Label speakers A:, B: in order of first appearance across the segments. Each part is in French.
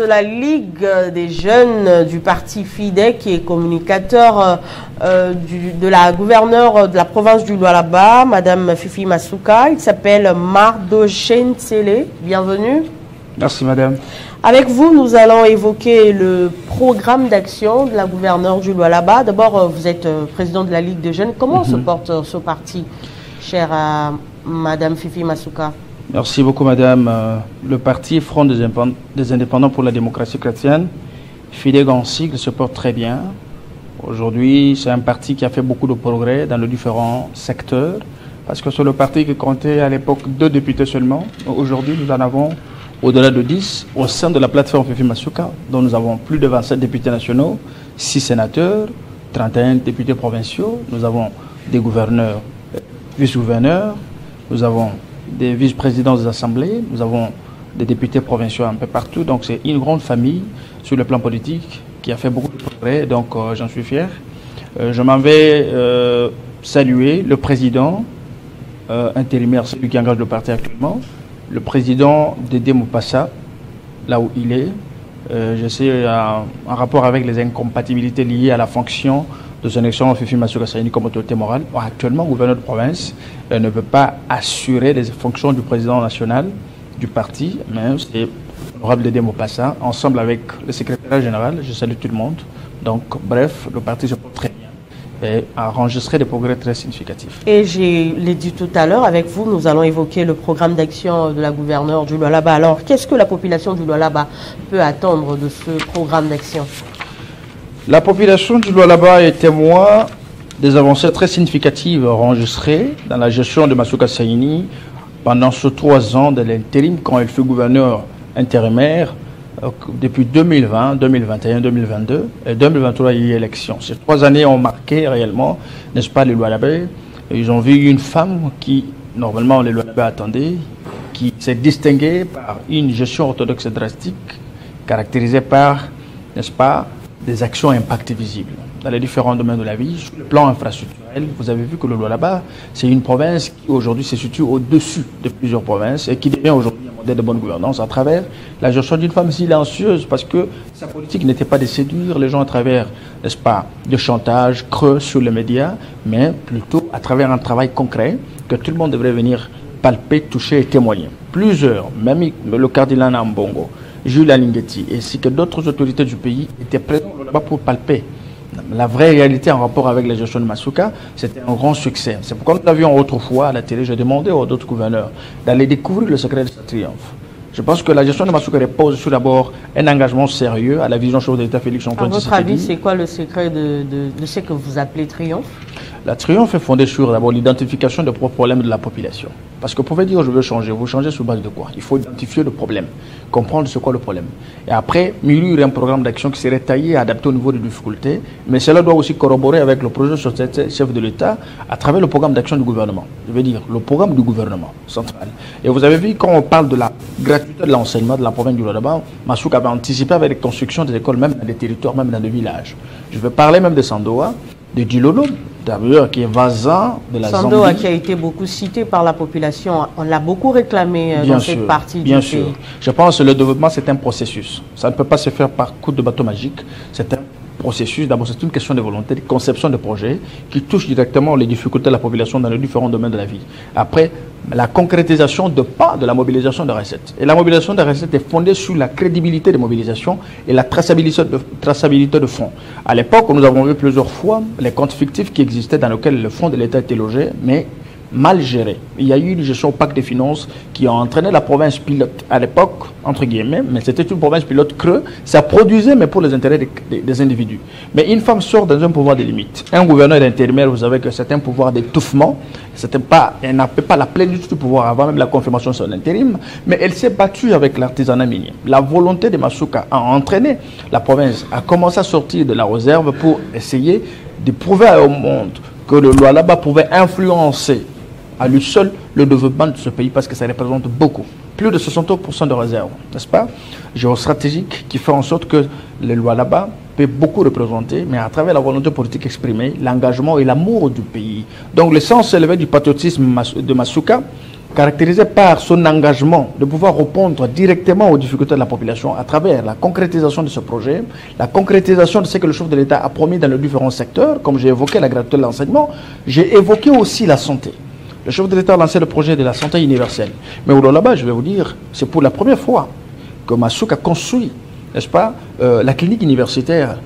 A: de la Ligue des jeunes du parti FIDE qui est communicateur euh, de la gouverneure de la province du Lualaba, Madame Fifi Masuka. Il s'appelle Mardo Tsele. Bienvenue.
B: Merci Madame.
A: Avec vous, nous allons évoquer le programme d'action de la gouverneure du Lualaba. D'abord, euh, vous êtes euh, président de la Ligue des jeunes. Comment se mhm. porte ce parti, chère Madame Fifi Masuka
B: Merci beaucoup, Madame. Euh, le parti Front des Indépendants pour la démocratie chrétienne, fidèle en se porte très bien. Aujourd'hui, c'est un parti qui a fait beaucoup de progrès dans les différents secteurs, parce que c'est le parti qui comptait à l'époque deux députés seulement. Aujourd'hui, nous en avons au-delà de 10 au sein de la plateforme Fifi Masuka, dont nous avons plus de 27 députés nationaux, 6 sénateurs, 31 députés provinciaux, nous avons des gouverneurs, vice-gouverneurs, nous avons des vice-présidents des assemblées, nous avons des députés provinciaux un peu partout. Donc c'est une grande famille sur le plan politique qui a fait beaucoup de progrès, donc euh, j'en suis fier. Euh, je m'en vais euh, saluer le président intérimaire, celui qui engage le parti actuellement, le président de Moupassa, là où il est. je sais en rapport avec les incompatibilités liées à la fonction de son excellence Fifi Massoura comme autorité morale. actuellement, le gouverneur de province ne peut pas assurer les fonctions du président national du parti, mais c'est l'honorable Dédé Mopassa, ensemble avec le secrétaire général, je salue tout le monde. Donc, bref, le parti se porte très bien et a enregistré des progrès très significatifs.
A: Et je l'ai dit tout à l'heure, avec vous, nous allons évoquer le programme d'action de la gouverneure du Lualaba. Alors, qu'est-ce que la population du Lualaba peut attendre de ce programme d'action?
B: La population du Lualaba est témoin des avancées très significatives enregistrées dans la gestion de Masuka Saini pendant ces trois ans de l'intérim quand elle fut gouverneur intérimaire euh, depuis 2020, 2021, 2022 et 2023 il y a eu élection. Ces trois années ont marqué réellement, n'est-ce pas, les Lualabais. Ils ont vu une femme qui, normalement, les Lualabais attendaient, qui s'est distinguée par une gestion orthodoxe drastique, caractérisée par, n'est-ce pas, des actions impact visibles dans les différents domaines de la vie. Sur le plan infrastructurel, vous avez vu que le là-bas, c'est une province qui aujourd'hui se situe au-dessus de plusieurs provinces et qui devient aujourd'hui un modèle de bonne gouvernance à travers la gestion d'une femme silencieuse parce que sa politique n'était pas de séduire les gens à travers, n'est-ce pas, de chantage creux sur les médias, mais plutôt à travers un travail concret que tout le monde devrait venir palper, toucher et témoigner. Plusieurs, même le cardinal Ambongo, Jules Alingetti, ainsi que d'autres autorités du pays étaient présents là-bas pour palper. La vraie réalité en rapport avec la gestion de Masuka, c'était un grand succès. C'est pourquoi nous avions autrefois à la télé, j'ai demandé aux autres gouverneurs d'aller découvrir le secret de sa triomphe. Je pense que la gestion de Masuka repose sur d'abord un engagement sérieux à la vision chef de l'État Félix Antoine
A: À votre avis, c'est quoi le secret de, de ce que vous appelez triomphe?
B: La triomphe est fondée sur d'abord l'identification des problèmes de la population. Parce que vous pouvez dire je veux changer, vous changez sur base de quoi? Il faut identifier le problème, comprendre ce qu'est le problème. Et après, mûrir un programme d'action qui serait taillé et adapté au niveau des difficultés, mais cela doit aussi corroborer avec le projet de chef de l'État à travers le programme d'action du gouvernement. Je veux dire, le programme du gouvernement central. Et vous avez vu, quand on parle de la gratuité de l'enseignement de la province du Lodaba, Massouk avait anticipé avec les constructions des écoles, même dans des territoires, même dans des villages. Je vais parler même de Sandoa, de Dilolo, d'ailleurs, qui est vasan de la
A: Sandoa qui a été beaucoup cité par la population. On l'a beaucoup réclamé euh, dans cette partie
B: bien sûr. Je pense que le développement, c'est un processus. Ça ne peut pas se faire par coup de bateau magique. C'est un processus. D'abord, c'est une question de volonté, de conception de projet qui touche directement les difficultés de la population dans les différents domaines de la vie. Après, la concrétisation de pas de la mobilisation de recettes. Et la mobilisation de recettes est fondée sur la crédibilité des mobilisations et la traçabilité de, fonds. À l'époque, nous avons vu plusieurs fois les comptes fictifs qui existaient dans lesquels le fonds de l'État était logé, mais mal géré. Il y a eu une gestion opaque des finances qui a entraîné la province pilote à l'époque, entre guillemets, mais c'était une province pilote creux. Ça produisait, mais pour les intérêts des, individus. Mais une femme sort dans un pouvoir de limite. Un gouverneur intérimaire, vous savez que c'est un pouvoir d'étouffement. Pas, elle n'a pas la plénitude du pouvoir avant même la confirmation sur l'intérim, mais elle s'est battue avec l'artisanat minier. La volonté de Masuka a entraîné la province à commencer à sortir de la réserve pour essayer de prouver au monde que le loi là-bas pouvait influencer à lui seul le développement de ce pays parce que ça représente beaucoup. Plus de 60% de réserves, n'est-ce pas Géostratégique qui fait en sorte que les lois là-bas peuvent beaucoup représenter, mais à travers la volonté politique exprimée, l'engagement et l'amour du pays. Donc le sens élevé du patriotisme de Masuka caractérisé par son engagement de pouvoir répondre directement aux difficultés de la population à travers la concrétisation de ce projet, la concrétisation de ce que le chef de l'État a promis dans les différents secteurs, comme j'ai évoqué la gratuité de l'enseignement, j'ai évoqué aussi la santé. Le chef de l'État a lancé le projet de la santé universelle. Mais au là-bas, je vais vous dire, c'est pour la première fois que Massouk a construit, n'est-ce pas, euh, la clinique universitaire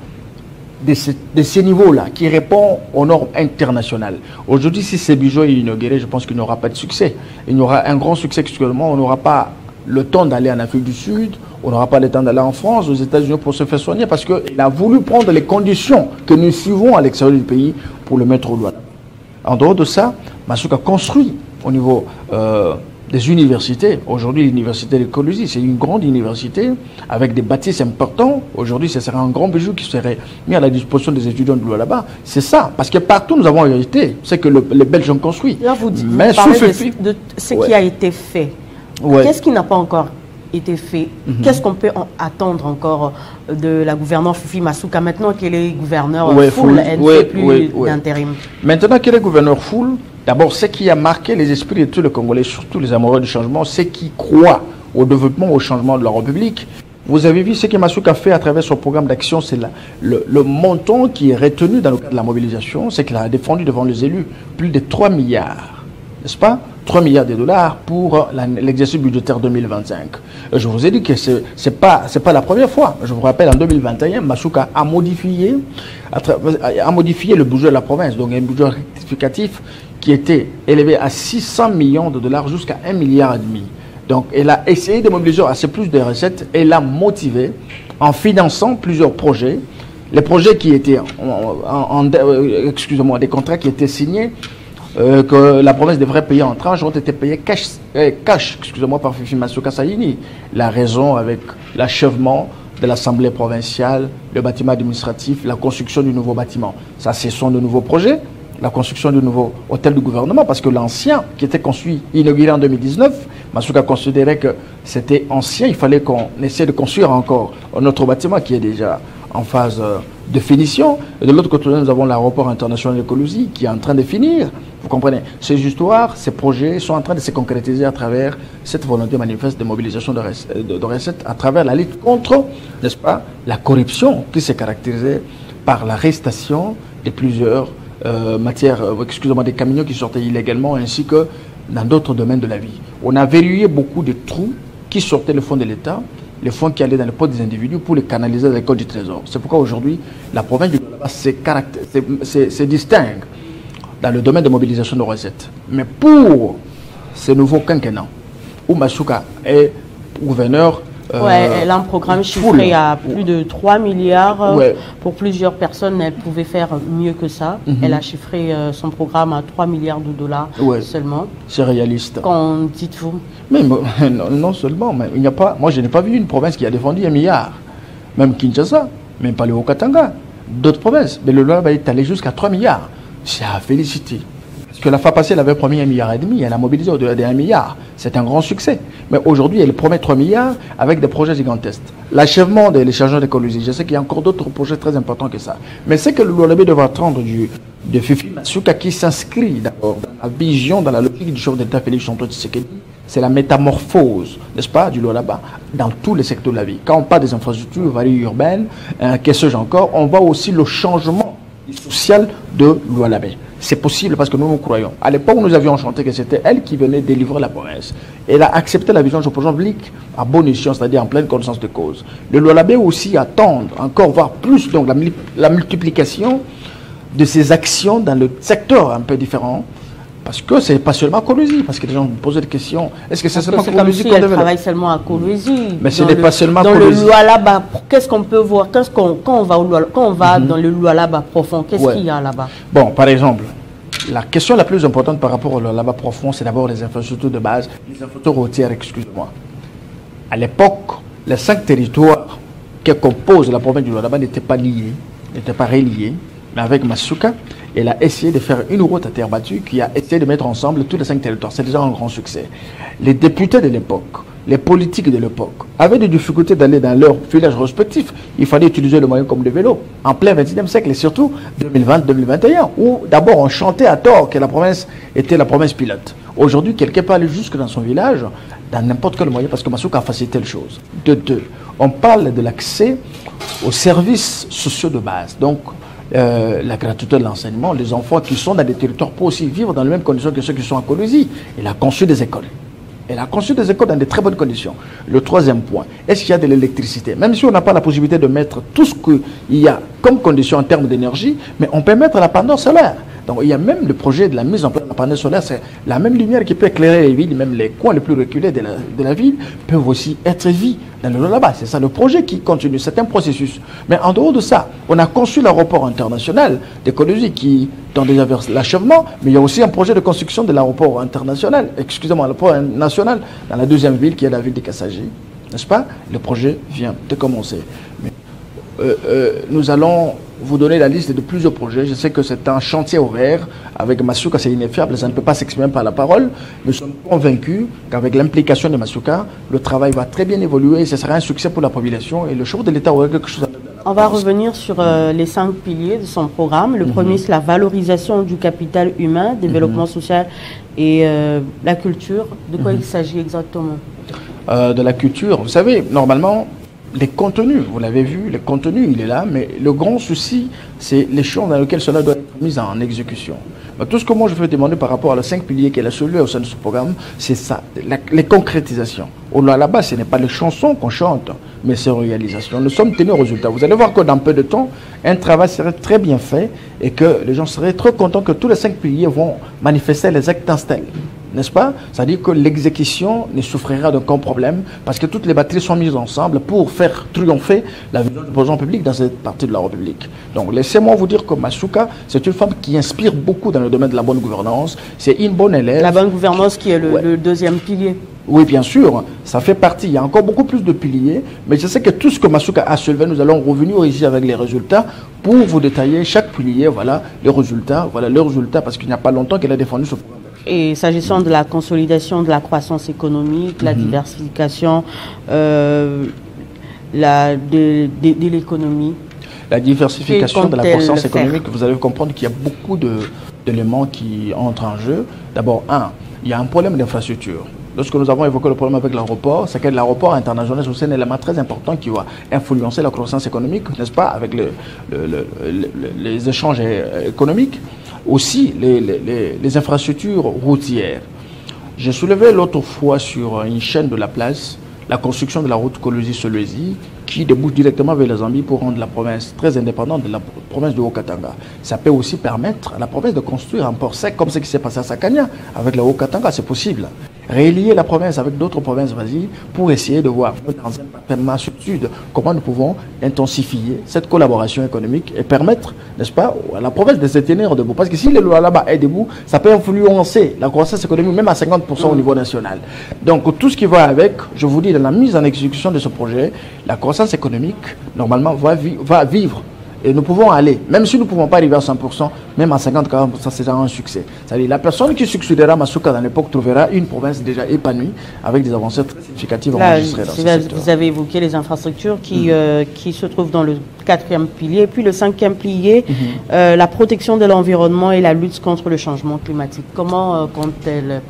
B: de, ces niveaux-là, qui répond aux normes internationales. Aujourd'hui, si ce budget est inauguré, je pense qu'il n'y aura pas de succès. Il y aura un grand succès actuellement. On n'aura pas le temps d'aller en Afrique du Sud, on n'aura pas le temps d'aller en France, aux États-Unis pour se faire soigner, parce qu'il a voulu prendre les conditions que nous suivons à l'extérieur du pays pour le mettre au loin. En dehors de ça, Massouk a construit au niveau euh, des universités. Aujourd'hui, l'université de Colosie, c'est une grande université avec des bâtisses importants. Aujourd'hui, ce serait un grand bijou qui serait mis à la disposition des étudiants de là-bas. C'est ça, parce que partout nous avons hérité, c'est que les Belges ont construit.
A: Là, vous, dites, Mais parlez de, ce qui a été fait. Qu'est-ce qui n'a pas encore été fait. Mhm. Qu'est-ce qu'on peut attendre encore de la gouverneure Fifi Masuka maintenant qu'elle est gouverneure full, elle ne fait plus d'intérim.
B: Maintenant qu'elle est gouverneure full, D'abord, ce qui a marqué les esprits de tous les Congolais, surtout les amoureux du changement, c'est qui croient au développement, au changement de la République. Vous avez vu ce que Massouk a fait à travers son programme d'action, c'est le, le, montant qui est retenu dans le cadre de la mobilisation, c'est qu'il a défendu devant les élus plus de 3 milliards, n'est-ce pas 3 milliards de dollars pour l'exercice budgétaire 2025. Je vous ai dit que ce n'est pas, la première fois. Je vous rappelle, en 2021, Masouka a modifié, a, modifié le budget de la province, donc un budget rectificatif qui était élevé à 600 millions de dollars jusqu'à 1 milliard et demi. Donc, elle a essayé de mobiliser assez plus de recettes et l'a motivé en finançant plusieurs projets. Les projets qui étaient, en, euh, excusez-moi, des contrats qui étaient signés, euh, que la province devrait payer en tranche, ont été payés cash, euh, cash excusez-moi, par Fifi Masuka La raison avec l'achèvement de l'Assemblée provinciale, le bâtiment administratif, la construction du nouveau bâtiment. Ça, ce sont de nouveaux projets. La construction du nouveau hôtel du gouvernement, parce que l'ancien, qui était construit, inauguré en 2019, Masuka considérait que c'était ancien, il fallait qu'on essaie de construire encore un autre bâtiment qui est déjà en phase euh, de finition. Et de l'autre côté, nous avons l'aéroport international de Colosie qui est en train de finir. Vous comprenez? Ces histoires, ces projets sont en train de se concrétiser à travers cette volonté manifeste de mobilisation de, recettes, à travers la lutte contre, n'est-ce pas, la corruption qui s'est caractérisée par l'arrestation de plusieurs euh, matière, euh, excusez-moi, des camions qui sortaient illégalement, ainsi que dans d'autres domaines de la vie. On a verrouillé beaucoup de trous qui sortaient le fonds de l'État, les fonds qui allaient dans le pot des individus pour les canaliser dans les codes du Trésor. C'est pourquoi aujourd'hui, la province du se, se distingue dans le domaine de mobilisation de recettes. Mais pour ce nouveau quinquennat, où Masuka est gouverneur
A: Ouais, elle a un programme chiffré à plus de 3 milliards. Pour plusieurs personnes, elle pouvait faire mieux que ça. Mhm. Elle a chiffré euh, son programme à 3 milliards de dollars seulement.
B: C'est réaliste.
A: Qu'en dites-vous
B: mais, non, seulement, mais il n'y a pas. Moi, je n'ai pas vu une province qui a défendu un milliard. Même Kinshasa, même pas le Haut-Katanga. D'autres provinces. Mais le Loi est allé jusqu'à 3 milliards. C'est à féliciter que la elle avait promis un milliard et demi. Elle a mobilisé au-delà d'un milliard. C'est un grand succès. Mais aujourd'hui, elle promet 3 milliards avec des projets gigantesques. L'achèvement de l'échange d'écologie, je sais qu'il y a encore d'autres projets très importants que ça. Mais c'est que le Lolébé devra attendre du, de Fifi Matsuka qui s'inscrit d'abord dans la vision, dans la logique du chef d'État Félix Antoine Tshisekedi. C'est la métamorphose, n'est-ce pas, du Lolaba dans tous les secteurs de la vie. Quand on parle des infrastructures, variées urbaines, euh, qu'est-ce que encore, on voit aussi le changement social de Lualabé. C'est possible parce que nous nous croyons. À l'époque, nous avions chanté que c'était elle qui venait délivrer la province. Elle a accepté la vision du président Blick à bonne escient, c'est-à-dire en pleine connaissance de cause. Le Lualabé aussi attendre encore, voire plus, donc la, la multiplication de ces actions dans le secteur un peu différent parce que c'est pas seulement à Colosie, parce que les gens me posaient des questions. Est-ce que c'est seulement à
A: Colosie qu'on travaille seulement à Colosie.
B: Mais ce n'est pas seulement à
A: Colosie. Dans le qu'est-ce qu'on peut voir? Quand on va, quand on va mhm. dans le loi là-bas profond, qu'est-ce qu'il y a là-bas?
B: Bon, par exemple, la question la plus importante par rapport au loi là-bas profond, c'est d'abord les infrastructures de base, les infrastructures routières, excuse-moi. À l'époque, les cinq territoires qui composent la province du loi là-bas n'étaient pas liés, n'étaient pas reliés. Mais avec Masuka, elle a essayé de faire une route à terre battue qui a essayé de mettre ensemble tous les cinq territoires. C'est déjà un grand succès. Les députés de l'époque, les politiques de l'époque avaient des difficultés d'aller dans leur village respectif. Il fallait utiliser le moyen comme le vélo en plein 21e siècle et surtout 2020-2021 où d'abord on chantait à tort que la province était la province pilote. Aujourd'hui, quelqu'un peut aller jusque dans son village, dans n'importe quel moyen, parce que Masuka a facilité les choses. De deux, on parle de l'accès aux services sociaux de base. Donc, euh, la gratuité de l'enseignement, les enfants qui sont dans des territoires peuvent aussi vivre dans les mêmes conditions que ceux qui sont en Colosie. Il a conçu des écoles. Elle a conçu des écoles dans de très bonnes conditions. Le troisième point, est-ce qu'il y a de l'électricité? Même si on n'a pas la possibilité de mettre tout ce qu'il y a comme condition en termes d'énergie, mais on peut mettre la panneau solaire. Donc il y a même le projet de la mise en place de la panneau solaire, c'est la même lumière qui peut éclairer les villes, même les coins les plus reculés de la, ville peuvent aussi être vus dans le là-bas. C'est ça le projet qui continue, c'est un processus. Mais en dehors de ça, on a conçu l'aéroport international d'écologie qui dans déjà vers l'achèvement, mais il y a aussi un projet de construction de l'aéroport international, excusez-moi, l'aéroport national dans la deuxième ville qui est la ville de Kassagi. N'est-ce pas? Le projet vient de commencer. Euh, euh, nous allons vous donner la liste de plusieurs projets. Je sais que c'est un chantier ouvert. Avec Masuka, c'est ineffiable, ça ne peut pas s'exprimer par la parole. Nous sommes convaincus qu'avec l'implication de Masuka, le travail va très bien évoluer et ce sera un succès pour la population. Et le chef de l'État aura quelque chose à
A: on va revenir sur euh, les cinq piliers de son programme. Le premier, c'est la valorisation du capital humain, développement social et euh, la culture. De quoi il s'agit exactement?
B: Euh, De la culture. Vous savez, normalement, les contenus, vous l'avez vu, le contenu, il est là, mais le grand souci, c'est les champs dans lesquels cela doit être mis en exécution. Mais tout ce que moi je veux demander par rapport à les cinq piliers qu'elle a soulevés au sein de ce programme, c'est ça, les concrétisations. Là-bas, ce n'est pas les chansons qu'on chante, mais c'est réalisations. Nous sommes tenus au résultat. Vous allez voir que dans peu de temps, un travail serait très bien fait et que les gens seraient très contents que tous les cinq piliers vont manifester les actes installés. N'est-ce pas? C'est-à-dire que l'exécution ne souffrira d'aucun problème parce que toutes les batteries sont mises ensemble pour faire triompher la vision du président public dans cette partie de la République. Donc laissez-moi vous dire que Masuka, c'est une femme qui inspire beaucoup dans le domaine de la bonne gouvernance. C'est une bonne élève.
A: La bonne gouvernance qui est le,
B: Ouais.
A: le deuxième pilier.
B: Oui, bien sûr, ça fait partie. Il y a encore beaucoup plus de piliers, mais je sais que tout ce que Masuka a soulevé, nous allons revenir ici avec les résultats pour vous détailler chaque pilier, voilà les résultats, voilà les résultats, parce qu'il n'y a pas longtemps qu'elle a défendu ce programme.
A: Et s'agissant de la consolidation de la croissance économique,
B: Mhm.
A: la diversification euh, la, de, de- de l'économie.
B: La diversification de la croissance économique, vous allez comprendre qu'il y a beaucoup de- d'éléments qui entrent en jeu. D'abord, un, il y a un problème d'infrastructure. Lorsque nous avons évoqué le problème avec l'aéroport, c'est que l'aéroport international c'est un élément très important qui va influencer la croissance économique, n'est-ce pas, avec le- le- le- le- les échanges euh, économiques. Aussi, les, les- infrastructures routières. J'ai soulevé l'autre fois sur une chaîne de la place la construction de la route Colosie-Solesi qui débouche directement vers la Zambie pour rendre la province très indépendante de la province de Haut-Katanga. Ça peut aussi permettre à la province de construire un port sec comme ce qui s'est passé à Sakanya avec le Haut-Katanga, c'est possible. Relier la province avec d'autres provinces voisines pour essayer de voir dans un partenariat sud comment nous pouvons intensifier cette collaboration économique et permettre, n'est-ce pas, à la province de se tenir debout? Parce que si le loi là-bas est debout, ça peut influencer la croissance économique même à 50% au niveau national. Donc tout ce qui va avec, je vous dis, dans la mise en exécution de ce projet, la croissance économique, normalement, va, vi- va vivre. Et nous pouvons aller, même si nous ne pouvons pas arriver à 100%, même à 50-40%, c'est un succès. C'est-à-dire la personne qui succédera Masuka dans l'époque trouvera une province déjà épanouie avec des avancées très significatives
A: Là,
B: enregistrées dans ce
A: vous avez-
B: secteur.
A: vous avez évoqué les infrastructures qui, euh, qui se trouvent dans le quatrième pilier. Et puis le cinquième pilier,
B: Mm-hmm.
A: euh, la protection de l'environnement et la lutte contre le changement climatique. Comment euh, compte-t-elle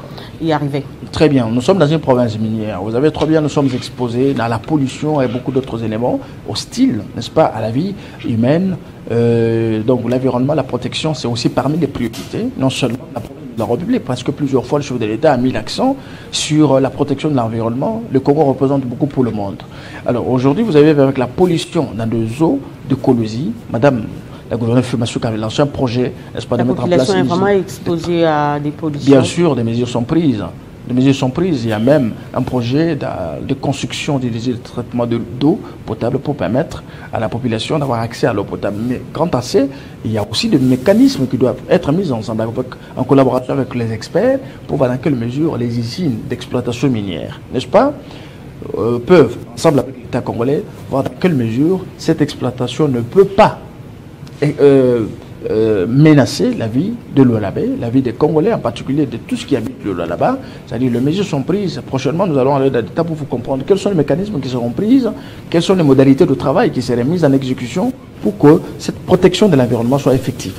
A: y arriver?
B: Très bien, nous sommes dans une province minière. Vous avez très bien, nous sommes exposés dans la pollution et beaucoup d'autres éléments hostiles, n'est-ce pas, à la vie humaine. Euh, donc l'environnement, la protection, c'est aussi parmi les priorités, non seulement la province de la République, parce que plusieurs fois le chef de l'État a mis l'accent sur euh, la protection de l'environnement. Le Congo représente beaucoup pour le monde. Alors aujourd'hui, vous avez avec la pollution dans des eaux de Colosie, Madame la gouverneure Fumasuk avait lancé un projet, n'est-ce pas,
A: La
B: de mettre en place
A: population est vraiment exposée à des pollutions.
B: Bien sûr, des mesures sont prises. Des mesures sont prises. Il y a même un projet de, construction des de traitement de- d'eau potable pour permettre à la population d'avoir accès à l'eau potable. Mais quant à ça, il y a aussi des mécanismes qui doivent être mis ensemble en collaboration avec les experts pour voir dans quelle mesure les usines d'exploitation minière, n'est-ce pas, euh, peuvent, ensemble avec l'État congolais, voir dans quelle mesure cette exploitation ne peut pas euh, euh, menacer la vie de l'Olabé, la vie des Congolais, en particulier de tout ce qui habite le. C'est-à-dire les mesures sont prises. Prochainement, nous allons aller dans l'état pour vous comprendre quels sont les mécanismes qui seront prises, quelles sont les modalités de travail qui seraient mises en exécution pour que cette protection de l'environnement soit effective.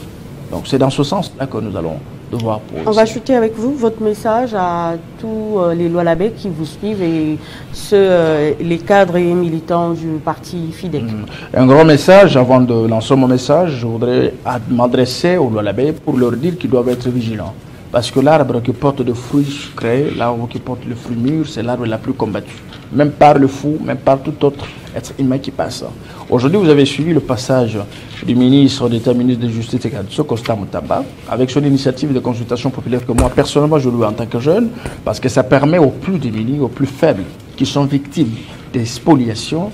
B: Donc c'est dans ce sens-là que nous allons devoir
A: On va chuter avec vous votre message à tous euh, les lois labés qui vous suivent et ceux, euh, les cadres et militants du parti FIDEC. Mm.
B: Un grand message, avant de lancer mon message, je voudrais m'adresser aux lois labés pour leur dire qu'ils doivent être vigilants. Parce que l'arbre qui porte des fruits sucrés, l'arbre qui porte le fruit mûr, c'est l'arbre la plus combattue. Même par le fou, même par tout autre être humain qui passe. Aujourd'hui, vous avez suivi le passage du ministre d'État, ministre de Justice, Costa Moutaba, avec son initiative de consultation populaire que moi, personnellement, je loue en tant que jeune, parce que ça permet aux plus démunis, aux plus faibles, qui sont victimes des spoliations,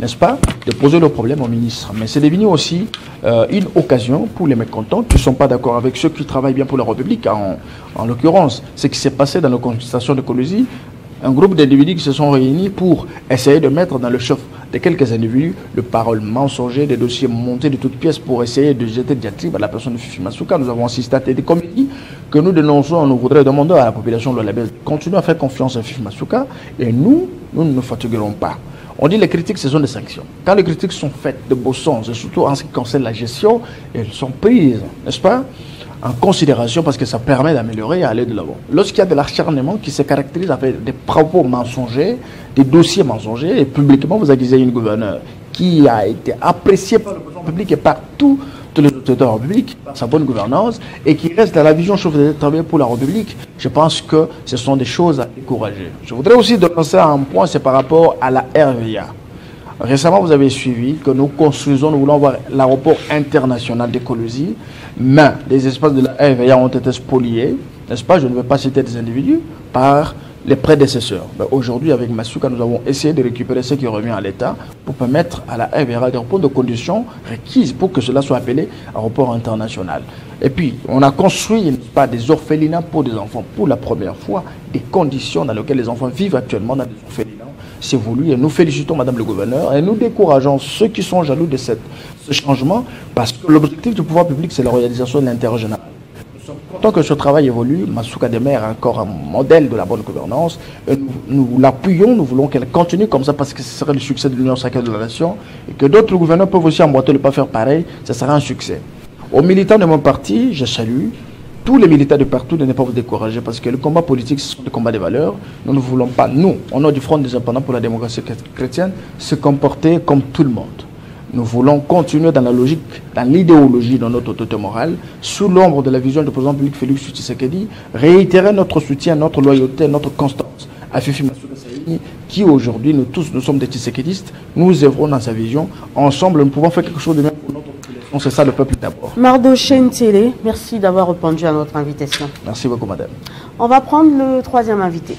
B: n'est-ce pas, de poser le problème au ministre. Mais c'est devenu aussi euh, une occasion pour les mécontents qui ne sont pas d'accord avec ceux qui travaillent bien pour la République. En, en l'occurrence, ce qui s'est passé dans la consultation de Colosie, un groupe d'individus qui se sont réunis pour essayer de mettre dans le chef de quelques individus le parole mensonger, des dossiers montés de toutes pièces pour essayer de jeter diatribe à la personne de Fifi Masuka. Nous avons assisté à des comédies que nous dénonçons. Nous voudrions demander à la population de la continuer à faire confiance à Fifi Masuka et nous, nous ne nous fatiguerons pas. On dit les critiques, ce sont des sanctions. Quand les critiques sont faites de beau sens, et surtout en ce qui concerne la gestion, elles sont prises, n'est-ce pas? En considération parce que ça permet d'améliorer et aller de l'avant. Lorsqu'il y a de l'acharnement qui se caractérise avec des propos mensongers, des dossiers mensongers, et publiquement vous accusez une gouverneure qui a été appréciée par le public et par tous les autorités publics, par sa bonne gouvernance, et qui reste dans la vision chef de travailler pour la République, je pense que ce sont des choses à décourager. Je voudrais aussi lancer un point, c'est par rapport à la RVA. Récemment, vous avez suivi que nous construisons, nous voulons avoir l'aéroport international d'écologie, mais les espaces de la RVA ont été spoliés, n'est-ce pas? Je ne vais pas citer des individus, par les prédécesseurs. Aujourd'hui, avec Masuka, nous avons essayé de récupérer ce qui revient à l'État pour permettre à la RVA de répondre aux conditions requises pour que cela soit appelé aéroport international. Et puis, on a construit pas, des orphelinats pour des enfants pour la première fois, des conditions dans lesquelles les enfants vivent actuellement dans des orphelinats c'est voulu et nous félicitons Madame le gouverneur et nous décourageons ceux qui sont jaloux de cette, ce changement parce que l'objectif du pouvoir public c'est la réalisation de l'intérêt général. Nous sommes contents que ce travail évolue. Masuka Demer est encore un modèle de la bonne gouvernance. Et nous, l'appuyons, nous voulons qu'elle continue comme ça parce que ce serait le succès de l'Union sacrée de la nation et que d'autres gouverneurs peuvent aussi emboîter le pas faire pareil, ce sera un succès. Aux militants de mon parti, je salue tous les militaires de partout ne pas vous décourager parce que le combat politique, ce sont des combats de valeurs. Nous ne voulons pas, nous, au nom du Front des indépendants pour la démocratie chrétienne, se comporter comme tout le monde. Nous voulons continuer dans la logique, dans l'idéologie de notre autorité morale, sous l'ombre de la vision du président public Félix Tshisekedi, réitérer notre soutien, notre loyauté, notre constance à Fifi qui aujourd'hui, nous tous, nous sommes des Tshisekedistes, nous œuvrons dans sa vision. Ensemble, nous pouvons faire quelque chose de même c'est ça le peuple d'abord.
A: Mardo Télé, merci d'avoir répondu à notre invitation.
B: Merci beaucoup, madame.
A: On va prendre le troisième invité.